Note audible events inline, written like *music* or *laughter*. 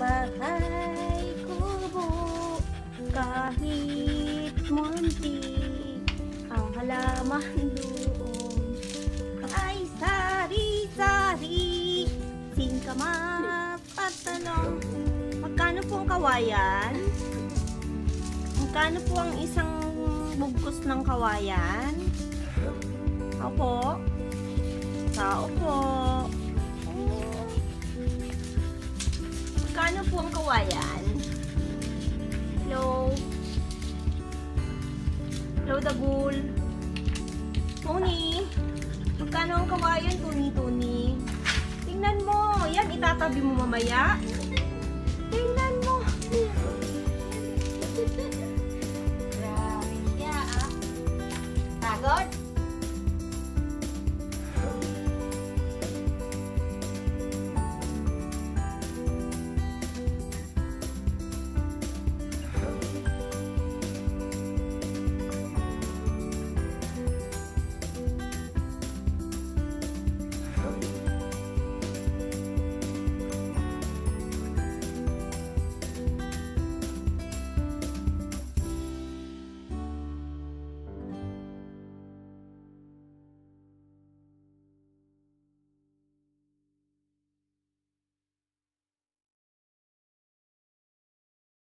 bahay kubo kahit munti ang halaman doon ay sari-sari singkamas at talong magkano po ang kawayan? magkano po ang isang bugkos ng kawayan? Opo. Tao po. Magkano po ang kawayan? Hello? Hello, Dagul? Tony? Magkano ang kawayan, Tony, Tony? Tingnan mo. Yan, itatabi mo mamaya. Tingnan mo. *laughs* Grabe siya ah. Pagod?